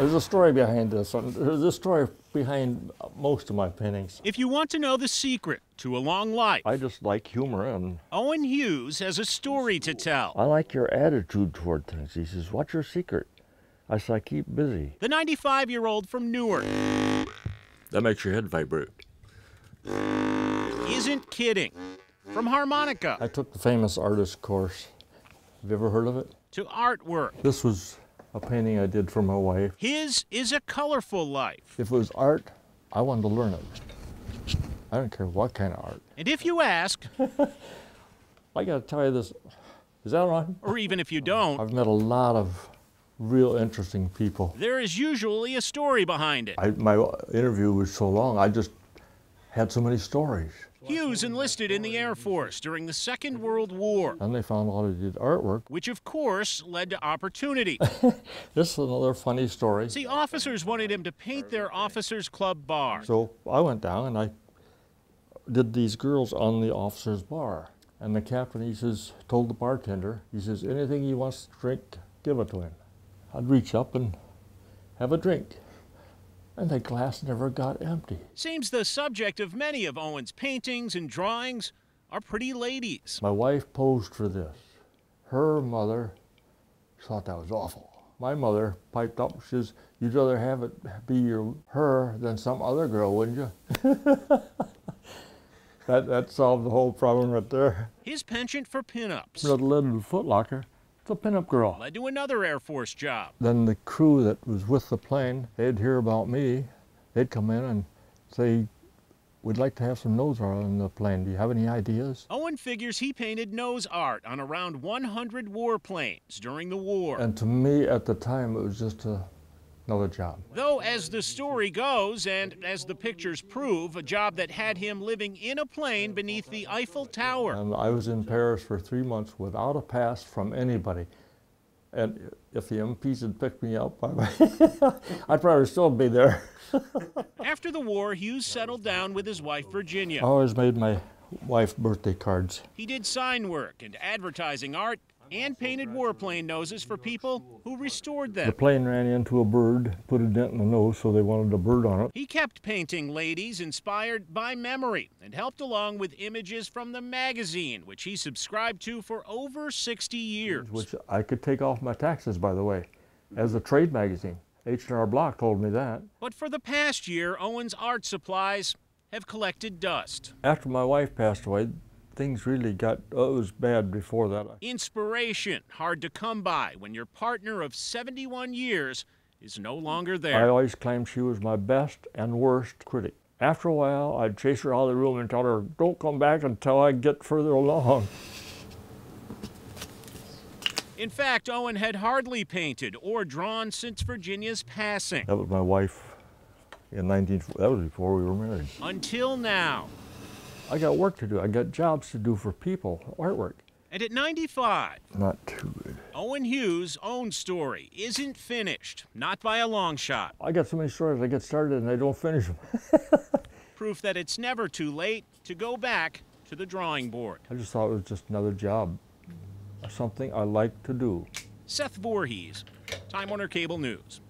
There's a story behind this one. There's a story behind most of my paintings. If you want to know the secret to a long life, I just like humor and Owen Hughes has a story to tell. I like your attitude toward things. He says, What's your secret? I said, I keep busy. The 95 year old from Newark That makes your head vibrate. isn't kidding. From harmonica I took the famous artist course. Have you ever heard of it? to artwork, This was a painting I did for my wife. his is a colorful life. If it was art, I wanted to learn it. I don't care what kind of art. And if you ask, I got to tell you this. Is that on? or even if you don't, I've met a lot of real interesting people. there is usually a story behind it. I, my interview was so long, I just had so many stories. Hughes enlisted in the Air Force during the Second World War, And they found out I did artwork. which of course led to opportunity. This is another funny story. See, officers wanted him to paint their officers' club bar. So I went down and I did these girls on the officer's bar. And the captain, he says, told the bartender, he says, anything he wants to drink, give it to him. I'd reach up and have a drink. And the glass never got empty. Seems the subject of many of Owen's paintings and drawings are pretty ladies. My wife posed for this. Her mother thought that was awful. My mother piped up, she says, you'd rather have it be your her than some other girl, wouldn't you? that, that solved the whole problem right there. His penchant for pinups That led to Foot Locker. It's a pinup girl. led to another Air Force job. Then the crew that was with the plane, they'd hear about me. They'd come in and say, we'd like to have some nose art on the plane. Do you have any ideas? Owen figures he painted nose art on around 100 warplanes during the war. And to me at the time, it was just a, another job. Though, as the story goes, and as the pictures prove, a job that had him living in a plane beneath the Eiffel Tower. And I was in Paris for three months without a pass from anybody. And if the MPs had picked me up, I'd probably still be there. After the war, Hughes settled down with his wife, Virginia. I always made my wife birthday cards. He did sign work and advertising art and painted warplane noses for people who restored them. The plane ran into a bird, put a dent in the nose, so they wanted a bird on it. He kept painting ladies inspired by memory and helped along with images from the magazine, which he subscribed to for over 60 years. which I could take off my taxes, by the way, as a trade magazine. H&R Block told me that. But for the past year, Owen's art supplies have collected dust. After my wife passed away, things really got, oh, it was bad before that. Inspiration, hard to come by when your partner of 71 years is no longer there. I always claimed she was my best and worst critic. After a while, I'd chase her out of the room and tell her, don't come back until I get further along. In fact, Owen had hardly painted or drawn since Virginia's passing. That was my wife in 19, that was before we were married. Until now. I got work to do. I got jobs to do for people, artwork. And at 95, Not too good. Owen Hughes' own story isn't finished, not by a long shot. I got so many stories I get started and I don't finish them. Proof that it's never too late to go back to the drawing board. I just thought it was just another job, something I like to do. Seth Voorhees, Time Warner Cable News.